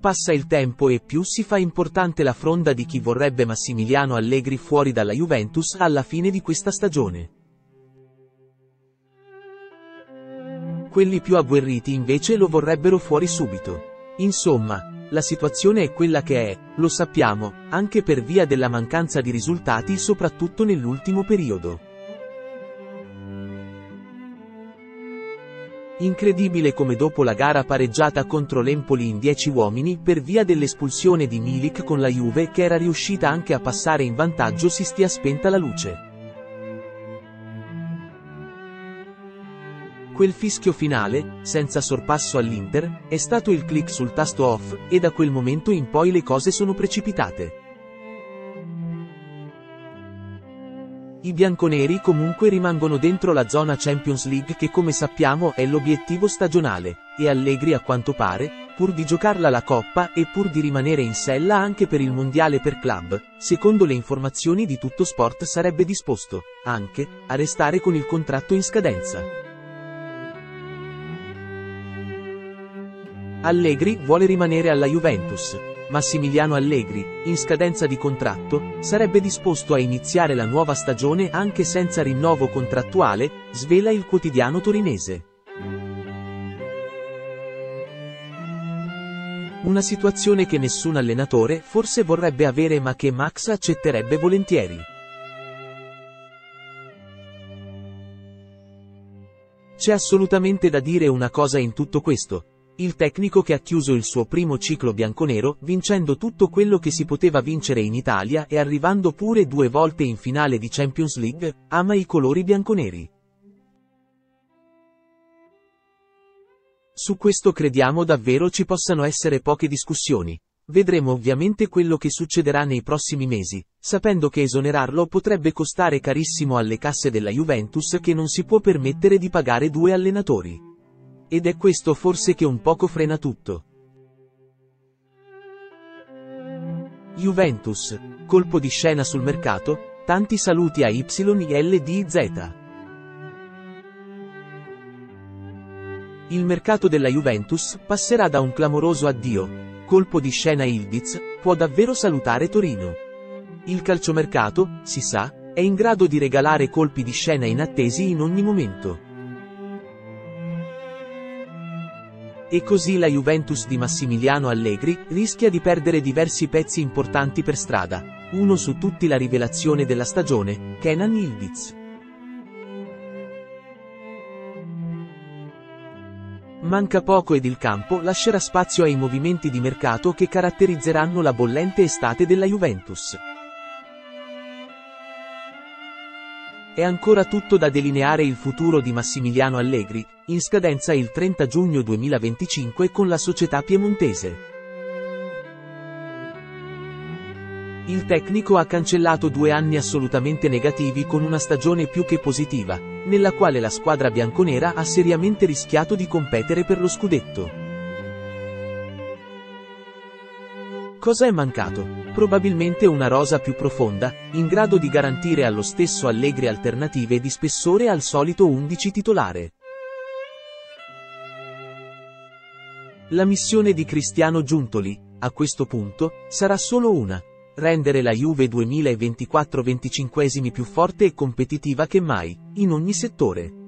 passa il tempo e più si fa importante la fronda di chi vorrebbe Massimiliano Allegri fuori dalla Juventus alla fine di questa stagione. Quelli più agguerriti invece lo vorrebbero fuori subito. Insomma, la situazione è quella che è, lo sappiamo, anche per via della mancanza di risultati soprattutto nell'ultimo periodo. Incredibile come dopo la gara pareggiata contro l'Empoli in 10 uomini per via dell'espulsione di Milik con la Juve che era riuscita anche a passare in vantaggio si stia spenta la luce. Quel fischio finale, senza sorpasso all'Inter, è stato il click sul tasto off, e da quel momento in poi le cose sono precipitate. I bianconeri comunque rimangono dentro la zona Champions League che come sappiamo è l'obiettivo stagionale, e Allegri a quanto pare, pur di giocarla la Coppa e pur di rimanere in sella anche per il Mondiale per club, secondo le informazioni di tutto sport sarebbe disposto, anche, a restare con il contratto in scadenza. Allegri vuole rimanere alla Juventus, Massimiliano Allegri, in scadenza di contratto, sarebbe disposto a iniziare la nuova stagione anche senza rinnovo contrattuale, svela il quotidiano torinese. Una situazione che nessun allenatore forse vorrebbe avere ma che Max accetterebbe volentieri. C'è assolutamente da dire una cosa in tutto questo, il tecnico che ha chiuso il suo primo ciclo bianconero, vincendo tutto quello che si poteva vincere in Italia e arrivando pure due volte in finale di Champions League, ama i colori bianconeri. Su questo crediamo davvero ci possano essere poche discussioni. Vedremo ovviamente quello che succederà nei prossimi mesi, sapendo che esonerarlo potrebbe costare carissimo alle casse della Juventus che non si può permettere di pagare due allenatori. Ed è questo forse che un poco frena tutto. Juventus, colpo di scena sul mercato, tanti saluti a YLDZ. Il mercato della Juventus passerà da un clamoroso addio, colpo di scena Ildiz, può davvero salutare Torino. Il calciomercato, si sa, è in grado di regalare colpi di scena inattesi in ogni momento. E così la Juventus di Massimiliano Allegri rischia di perdere diversi pezzi importanti per strada, uno su tutti la rivelazione della stagione, Kenan Ildiz. Manca poco ed il campo lascerà spazio ai movimenti di mercato che caratterizzeranno la bollente estate della Juventus. È ancora tutto da delineare il futuro di Massimiliano Allegri, in scadenza il 30 giugno 2025 con la società piemontese. Il tecnico ha cancellato due anni assolutamente negativi con una stagione più che positiva, nella quale la squadra bianconera ha seriamente rischiato di competere per lo scudetto. Cosa è mancato? Probabilmente una rosa più profonda, in grado di garantire allo stesso allegre alternative di spessore al solito 11 titolare. La missione di Cristiano Giuntoli, a questo punto, sarà solo una. Rendere la Juve 2024 25 più forte e competitiva che mai, in ogni settore.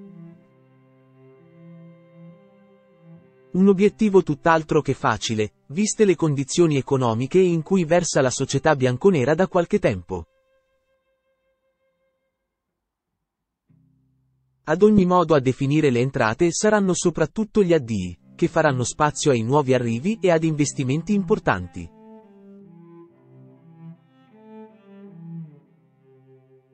Un obiettivo tutt'altro che facile, viste le condizioni economiche in cui versa la società bianconera da qualche tempo. Ad ogni modo a definire le entrate saranno soprattutto gli addii, che faranno spazio ai nuovi arrivi e ad investimenti importanti.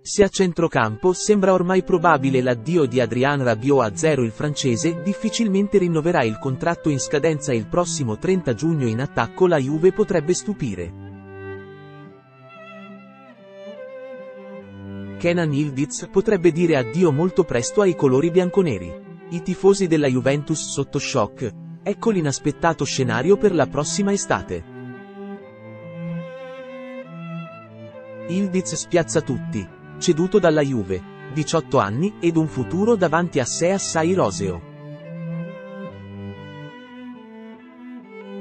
Se a centrocampo sembra ormai probabile l'addio di Adrien Rabiot a zero il francese difficilmente rinnoverà il contratto in scadenza il prossimo 30 giugno in attacco la Juve potrebbe stupire. Kenan Ildiz potrebbe dire addio molto presto ai colori bianconeri. I tifosi della Juventus sotto shock. Ecco l'inaspettato scenario per la prossima estate. Ildiz spiazza tutti ceduto dalla Juve, 18 anni ed un futuro davanti a sé assai roseo.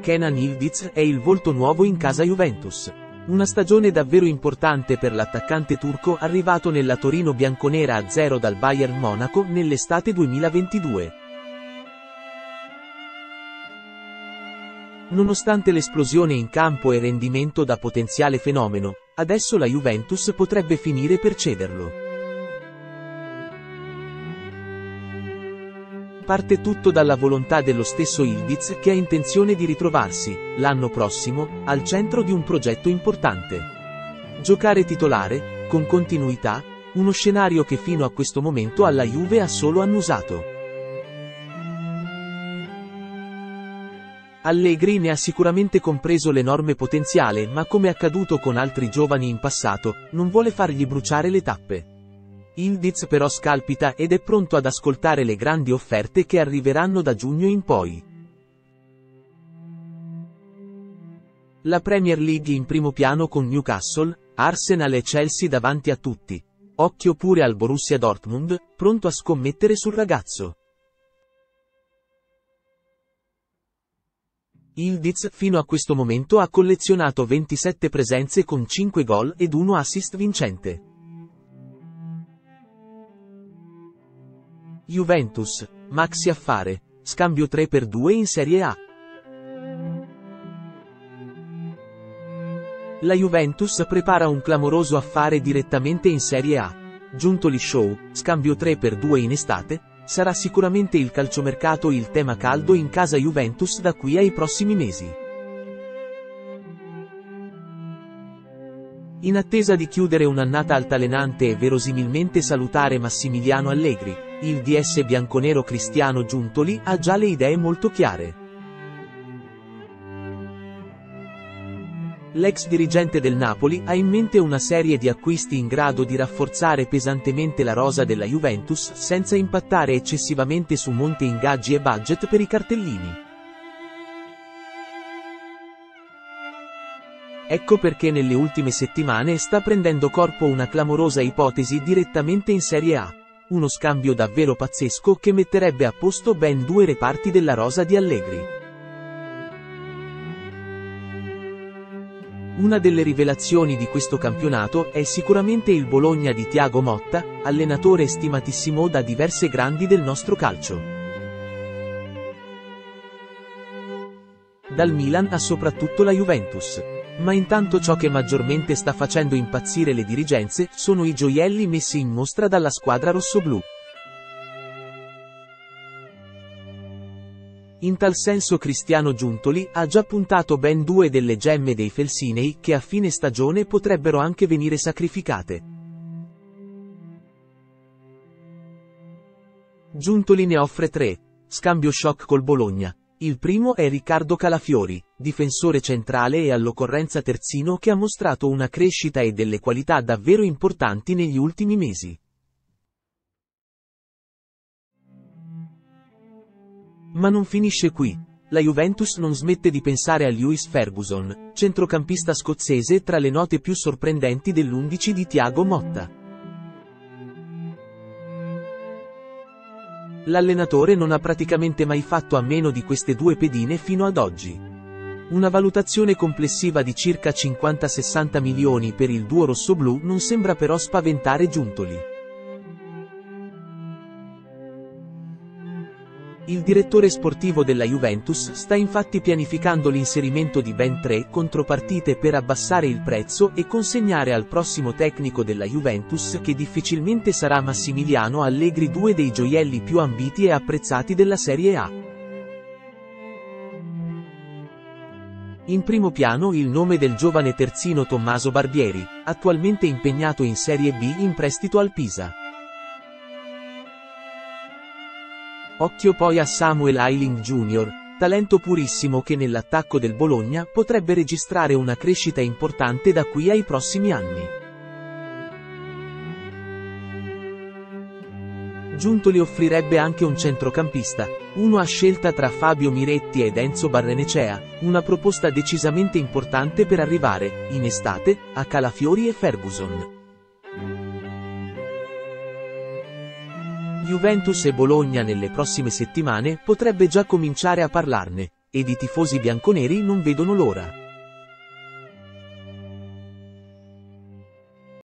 Kenan Ildiz è il volto nuovo in casa Juventus. Una stagione davvero importante per l'attaccante turco arrivato nella Torino bianconera a zero dal Bayern Monaco nell'estate 2022. Nonostante l'esplosione in campo e rendimento da potenziale fenomeno, adesso la Juventus potrebbe finire per cederlo. Parte tutto dalla volontà dello stesso Ildiz che ha intenzione di ritrovarsi, l'anno prossimo, al centro di un progetto importante. Giocare titolare, con continuità, uno scenario che fino a questo momento alla Juve ha solo annusato. Allegri ne ha sicuramente compreso l'enorme potenziale ma come accaduto con altri giovani in passato, non vuole fargli bruciare le tappe. Ildiz però scalpita ed è pronto ad ascoltare le grandi offerte che arriveranno da giugno in poi. La Premier League in primo piano con Newcastle, Arsenal e Chelsea davanti a tutti. Occhio pure al Borussia Dortmund, pronto a scommettere sul ragazzo. Ildiz fino a questo momento ha collezionato 27 presenze con 5 gol ed 1 assist vincente. Juventus, maxi affare, scambio 3 per 2 in Serie A. La Juventus prepara un clamoroso affare direttamente in Serie A. Giuntoli Show, scambio 3 per 2 in estate, sarà sicuramente il calciomercato il tema caldo in casa Juventus da qui ai prossimi mesi. In attesa di chiudere un'annata altalenante e verosimilmente salutare Massimiliano Allegri, il DS bianconero Cristiano Giuntoli ha già le idee molto chiare. L'ex dirigente del Napoli ha in mente una serie di acquisti in grado di rafforzare pesantemente la rosa della Juventus senza impattare eccessivamente su monte ingaggi e budget per i cartellini. Ecco perché nelle ultime settimane sta prendendo corpo una clamorosa ipotesi direttamente in Serie A. Uno scambio davvero pazzesco che metterebbe a posto ben due reparti della rosa di Allegri. Una delle rivelazioni di questo campionato è sicuramente il Bologna di Tiago Motta, allenatore stimatissimo da diverse grandi del nostro calcio. Dal Milan a soprattutto la Juventus. Ma intanto ciò che maggiormente sta facendo impazzire le dirigenze sono i gioielli messi in mostra dalla squadra rossoblù. In tal senso Cristiano Giuntoli ha già puntato ben due delle gemme dei Felsinei che a fine stagione potrebbero anche venire sacrificate. Giuntoli ne offre tre. Scambio shock col Bologna. Il primo è Riccardo Calafiori, difensore centrale e all'occorrenza terzino che ha mostrato una crescita e delle qualità davvero importanti negli ultimi mesi. Ma non finisce qui. La Juventus non smette di pensare a Lewis Ferguson, centrocampista scozzese tra le note più sorprendenti dell'11 di Thiago Motta. L'allenatore non ha praticamente mai fatto a meno di queste due pedine fino ad oggi. Una valutazione complessiva di circa 50-60 milioni per il duo rossoblù non sembra però spaventare Giuntoli. Il direttore sportivo della Juventus sta infatti pianificando l'inserimento di ben tre contropartite per abbassare il prezzo e consegnare al prossimo tecnico della Juventus che difficilmente sarà Massimiliano Allegri due dei gioielli più ambiti e apprezzati della Serie A. In primo piano il nome del giovane terzino Tommaso Barbieri, attualmente impegnato in Serie B in prestito al Pisa. Occhio poi a Samuel Eiling Jr., talento purissimo che nell'attacco del Bologna potrebbe registrare una crescita importante da qui ai prossimi anni. Giuntoli offrirebbe anche un centrocampista, uno a scelta tra Fabio Miretti ed Enzo Barrenecea, una proposta decisamente importante per arrivare, in estate, a Calafiori e Ferguson. Juventus e Bologna nelle prossime settimane potrebbe già cominciare a parlarne, ed i tifosi bianconeri non vedono l'ora.